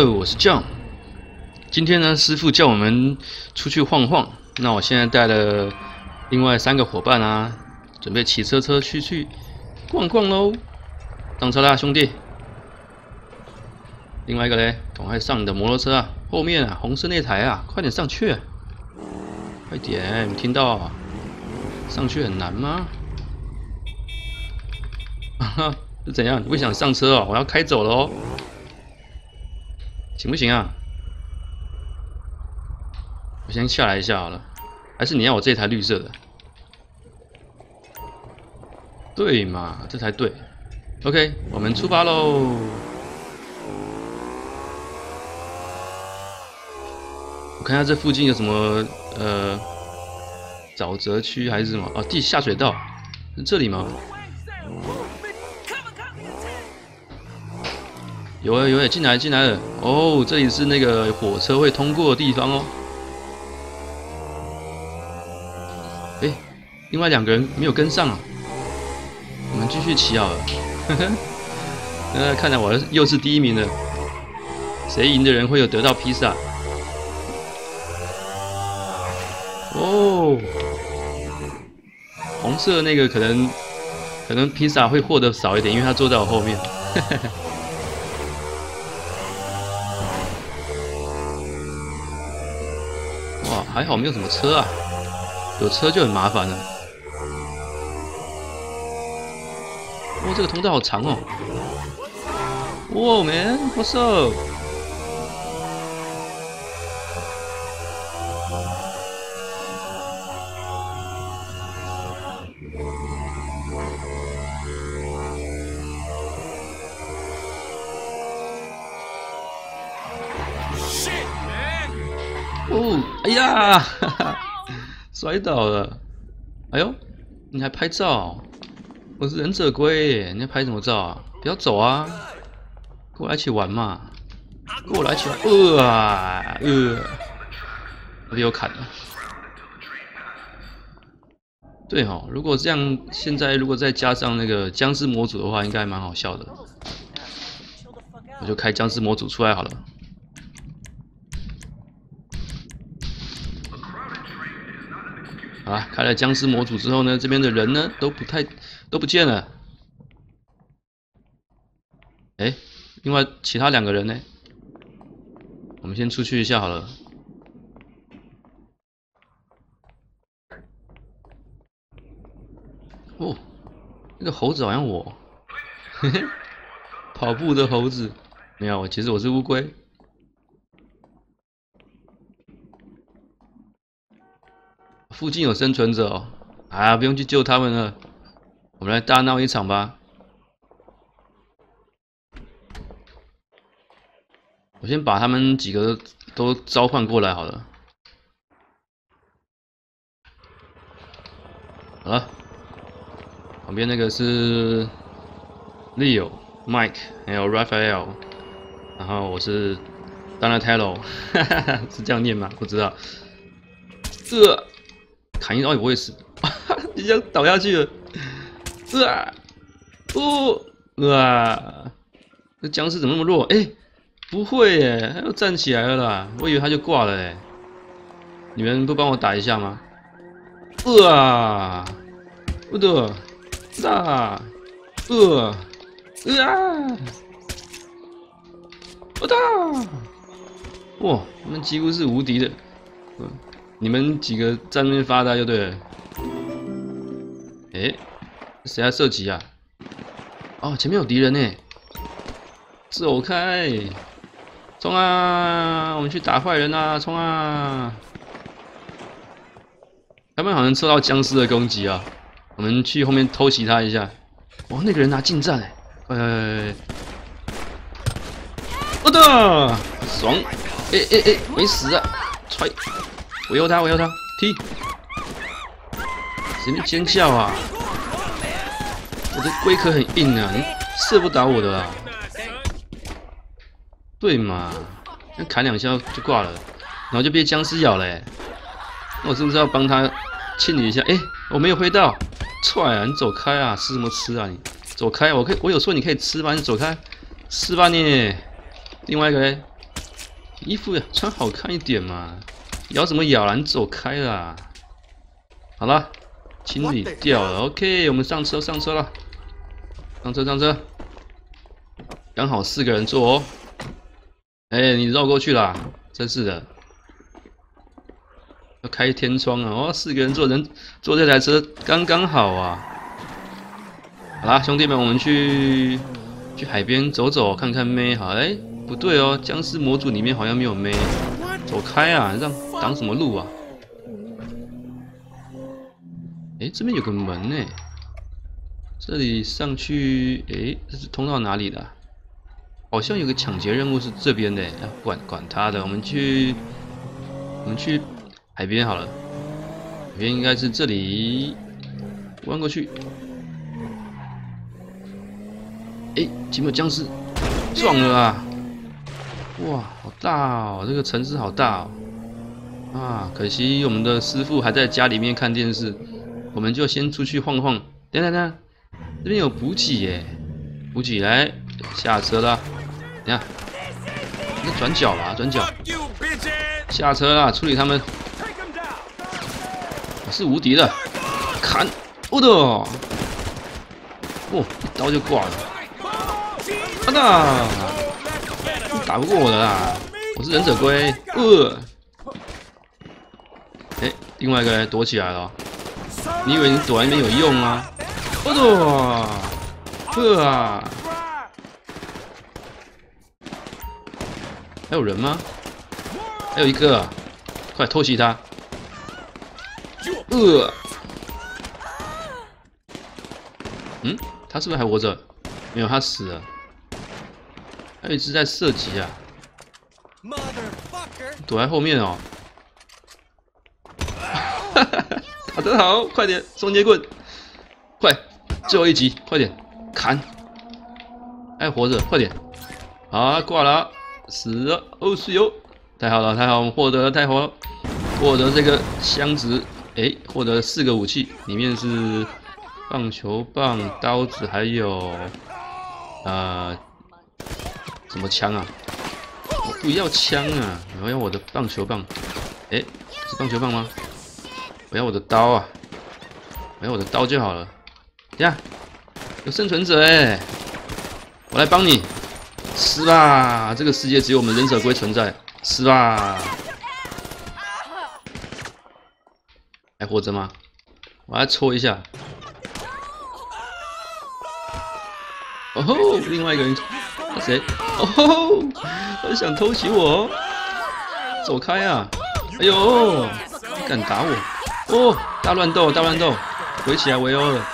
Hello，我是 John。今天呢，师傅叫我们出去晃晃。那我现在带了另外三个伙伴啊，准备骑车车去去逛逛喽。上车啦，兄弟！另外一个嘞，赶快上你的摩托车啊！后面啊，红色那台啊，快点上去！快点，你听到？上去很难吗？哈，是怎样？你不想上车哦？我要开走了哦。行不行啊？我先下来一下好了，还是你要我这台绿色的？对嘛，这台对。OK，我们出发喽！我看下这附近有什么呃沼泽区还是什么？哦，地下水道是这里吗？有啊有啊，进来进来了！哦，这里是那个火车会通过的地方哦。哎，另外两个人没有跟上啊，我们继续骑好了。呵呵，呃，看来我又是第一名了。谁赢的人会有得到披萨？哦，红色那个可能可能披萨会获得少一点，因为他坐在我后面。还好没有什么车啊，有车就很麻烦了。哇，这个通道好长哦！哇，man，what's up？啊，哈哈，摔倒了！哎呦，你还拍照？我是忍者龟，你在拍什么照啊？不要走啊！过来一起玩嘛！过来一起玩！呃啊呃，被我砍了。对哈，如果这样，现在如果再加上那个僵尸模组的话，应该蛮好笑的。我就开僵尸模组出来好了。啊，开了僵尸模组之后呢，这边的人呢都不太都不见了。哎，另外其他两个人呢？我们先出去一下好了。哦，那个猴子好像我，嘿嘿，跑步的猴子。没有，其实我是乌龟。附近有生存者哦，啊，不用去救他们了，我们来大闹一场吧。我先把他们几个都召唤过来好了。好了，旁边那个是 Leo、Mike 还有 Raphael，然后我是 Donatello，哈哈，是这样念吗？不知道。这。砍一刀也不会死，直接倒下去了，啊，哦，啊，这僵尸怎么那么弱？哎，不会耶，他又站起来了啦，我以为他就挂了哎。你们不帮我打一下吗？啊，我的，啊，呃，啊，我的，哇，他们几乎是无敌的，嗯。你们几个在那边发呆就对了。哎，谁在射击啊？哦，前面有敌人呢！走开！冲啊！我们去打坏人啊！冲啊！他们好像受到僵尸的攻击啊！我们去后面偷袭他一下。哇，那个人拿近战哎！哎，我的爽！哎哎哎，没死啊！踹！我要他，我要他，踢！什么尖叫啊？我的龟壳很硬啊，你射不倒我的啊？对嘛？那砍两下就挂了，然后就被僵尸咬了。那我是不是要帮他清理一下？哎，我没有挥到，踹啊！你走开啊！吃什么吃啊？你走开！我可以，我有说你可以吃吗？你走开，吃吧你。另外一个嘞，衣服，穿好看一点嘛！咬什么咬啦？你走开啦！好了，清理掉了。OK，我们上车上车了，上车上车，刚好四个人坐哦。哎，你绕过去啦！真是的，要开天窗啊！哦，四个人坐人坐这台车刚刚好啊。好啦，兄弟们，我们去去海边走走，看看妹。好，哎，不对哦，僵尸模组里面好像没有妹。走开啊！让挡什么路啊？哎，这边有个门呢，这里上去，哎，这是通到哪里的？好像有个抢劫任务是这边的，管管他的，我们去，我们去海边好了，海边应该是这里，弯过去。哎，有没有僵尸？撞了啊！哇，好大哦，这个城市好大哦。啊，可惜我们的师傅还在家里面看电视，我们就先出去晃晃。等等等，这边有补给耶，补给来下车了。等下，那转角了，转角。下车了，处理他们。我是无敌的，砍！我的，哦，一刀就挂了。啊哒，打不过我的啦，我是忍者龟。呃，哎，另外一个人躲起来了。你以为你躲在那边有用吗？我躲，呵啊！还有人吗？还有一个，快偷袭他！呃，嗯，他是不是还活着？没有，他死了。还有一只在射击啊！躲在后面哦。打得好，快点，双截棍，快，最后一集，快点，砍！还活着，快点！啊，挂了。死了哦，是哟，太好了，太好，我们获得了太好了，获得这个箱子，哎，获得四个武器，里面是棒球棒、刀子，还有呃什么枪啊？我不要枪啊，我要我的棒球棒，哎，是棒球棒吗？我要我的刀啊，我要我的刀就好了。呀，有生存者哎，我来帮你。吃吧！这个世界只有我们忍者龟存在。死吧！还活着吗？我来戳一下。哦吼！另外一个人，谁？哦吼！他想偷袭我！走开啊！哎呦！敢打我！哦！大乱斗，大乱斗！围起来围殴了！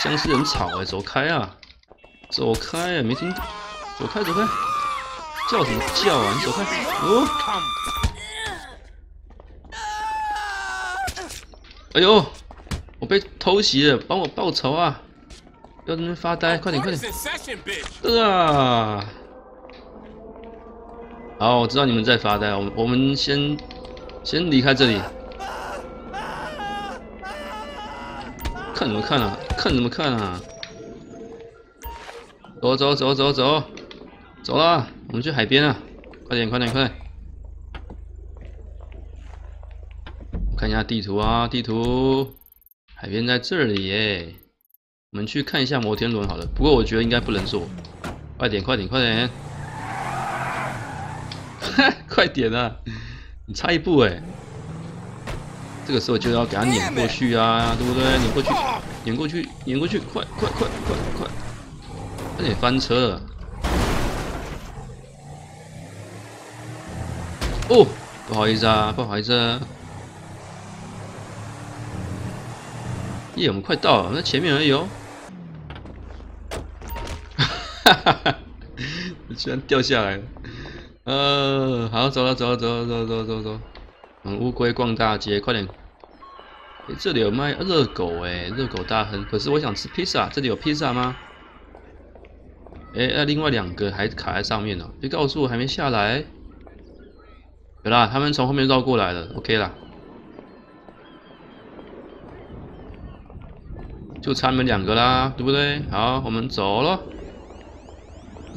僵尸人吵哎！走开啊！走开啊！没听懂，走开走开，叫什么叫啊？你走开！哦，哎呦，我被偷袭了，帮我报仇啊！不要在那边发呆，快点快点！啊！好，我知道你们在发呆，我们我们先先离开这里。看什么看啊？看什么看啊？走走走走走，走了，我们去海边啊！快点快点快点！看一下地图啊，地图，海边在这里耶。我们去看一下摩天轮好了，不过我觉得应该不能坐。快点快点快点！快点啊！你差一步哎！这个时候就要给他碾过去啊，对不对？碾过去，碾过去，碾过去，快快快快快！快点翻车了！哦，不好意思啊，不好意思。啊。耶，我们快到了，那前面而已哦。哈哈哈！居然掉下来了。呃，好，走了，走了，走了，走了走了走走。嗯，乌龟逛大街，快点！哎，这里有卖热狗哎，热狗大亨。可是我想吃披萨，这里有披萨吗？哎，那另外两个还卡在上面呢，别告诉我还没下来。有啦，他们从后面绕过来了，OK 啦。就差你们两个啦，对不对？好，我们走了。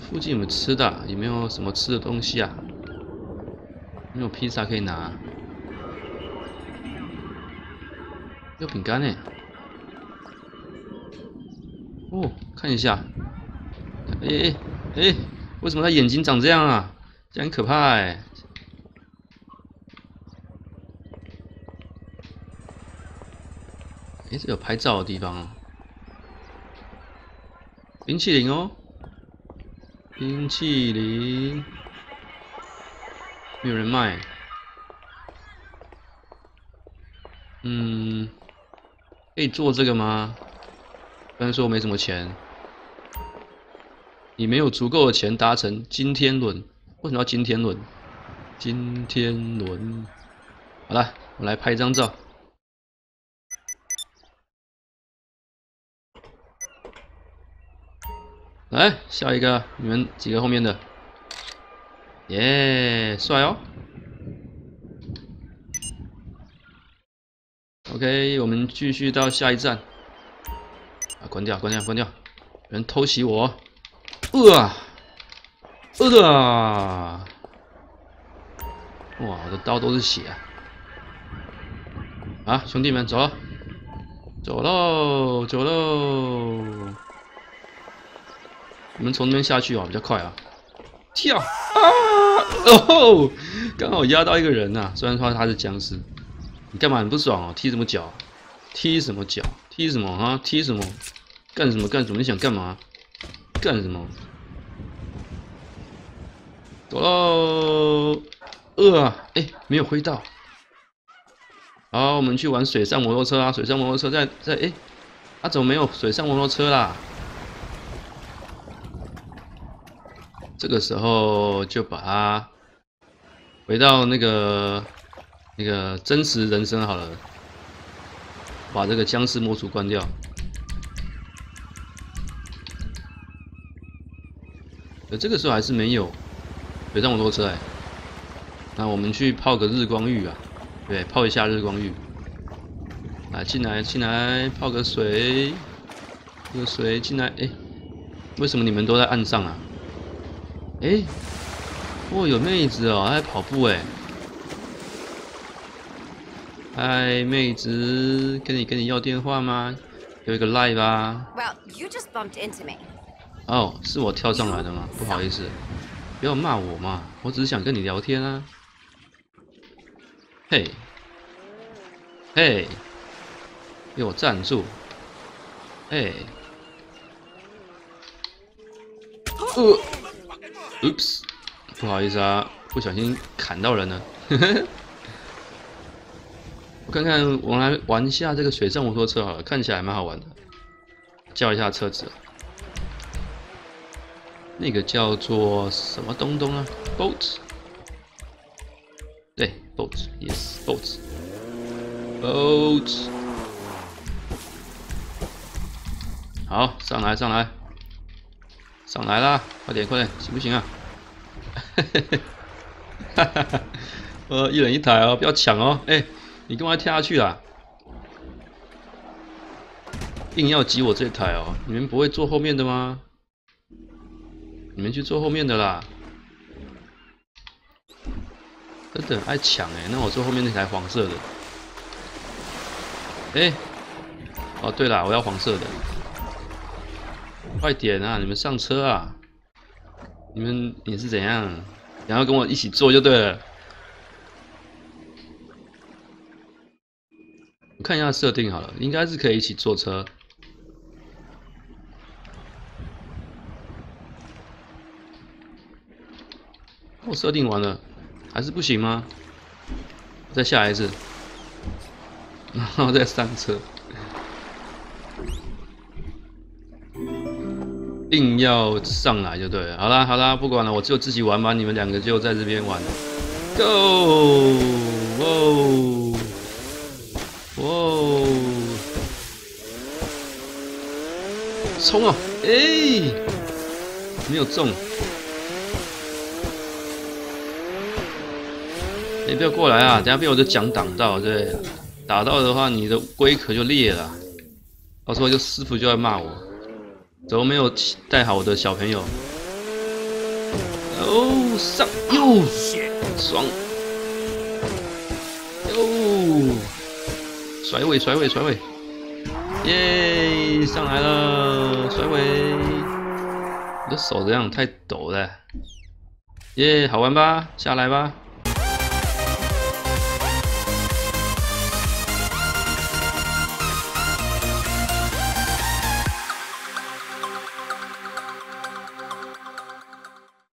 附近有没有吃的？有没有什么吃的东西啊？没有披萨可以拿。有饼干呢。哦，看一下。哎哎哎，为什么他眼睛长这样啊？这样很可怕哎。哎，这有拍照的地方啊。冰淇淋哦，冰淇淋，没有人卖。嗯，可以做这个吗？虽然说我没什么钱，你没有足够的钱达成今天轮，为什么要今天轮？今天轮，好了，我来拍一张照。来下一个，你们几个后面的，耶，帅哦。OK，我们继续到下一站。啊，关掉，关掉，关掉！有人偷袭我！呃，呃啊！哇，我的刀都是血啊！啊，兄弟们，走，走喽，走喽！我们从那边下去啊，比较快啊！跳啊！哦，刚好压到一个人呐，虽然说他是僵尸。你干嘛很不爽哦？踢什么脚？踢什么脚？踢什么啊？踢什么？干什么干什么？你想干嘛？干什么？走喽！呃，哎，没有挥到。好，我们去玩水上摩托车啊！水上摩托车在在哎，啊怎么没有水上摩托车啦？这个时候就把它回到那个。那个真实人生好了，把这个僵尸模组关掉。呃，这个时候还是没有水上摩托车哎。那我们去泡个日光浴啊，对，泡一下日光浴。来，进来，进来，泡个水，泡个水进来。哎，为什么你们都在岸上啊？哎，哦，有妹子哦，还在跑步哎。嗨，妹子，跟你跟你要电话吗？有一个 live 吧。哦，是我跳上来的吗？不好意思，不要骂我嘛，我只是想跟你聊天啊。嘿，嘿，给我站住！嘿，呃，oops，不好意思啊，不小心砍到人了。看看，我来玩一下这个水上摩托车好了，看起来蛮好玩的。叫一下车子，那个叫做什么东东啊？Boat，对，Boat，Yes，Boat，Boat。好，上来，上来，上来啦！快点，快点，行不行啊？哈哈哈！呃，一人一台哦，不要抢哦，哎。你干嘛跳下去啊？硬要挤我这台哦！你们不会坐后面的吗？你们去坐后面的啦！真的爱抢哎！那我坐后面那台黄色的。哎，哦对了，我要黄色的。快点啊！你们上车啊！你们你是怎样？然后跟我一起坐就对了。看一下设定好了，应该是可以一起坐车。我设定完了，还是不行吗？再下一次，然后再上车，硬要上来就对了。好啦好啦，不管了，我就自己玩吧，你们两个就在这边玩。Go！哦。哦，冲啊！哎，没有中。你不要过来啊！等下被我的桨挡到，对，打到的话，你的龟壳就裂了。到时候就师傅就要骂我，怎么没有带好我的小朋友？哦，上哟，爽，哟，甩尾甩尾甩尾，耶，上来了，甩尾，我的手这样太抖了，耶，好玩吧？下来吧。